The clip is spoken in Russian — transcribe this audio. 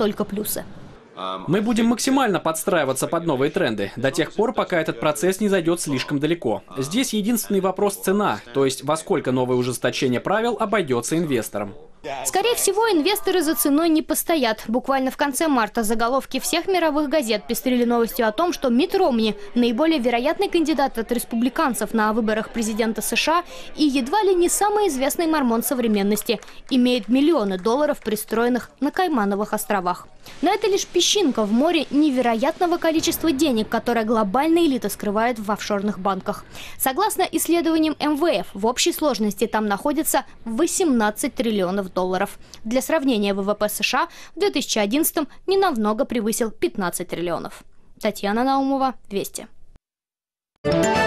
только плюсы. Мы будем максимально подстраиваться под новые тренды, до тех пор, пока этот процесс не зайдет слишком далеко. Здесь единственный вопрос цена, то есть во сколько новое ужесточение правил обойдется инвесторам. Скорее всего, инвесторы за ценой не постоят. Буквально в конце марта заголовки всех мировых газет пестрили новостью о том, что Мит Ромни – наиболее вероятный кандидат от республиканцев на выборах президента США и едва ли не самый известный мормон современности, имеет миллионы долларов, пристроенных на Каймановых островах. Но это лишь песчинка в море невероятного количества денег, которое глобальная элита скрывает в офшорных банках. Согласно исследованиям МВФ, в общей сложности там находится 18 триллионов долларов. Для сравнения, ВВП США в 2011 ненамного превысил 15 триллионов. Татьяна Наумова, Вести. Thank you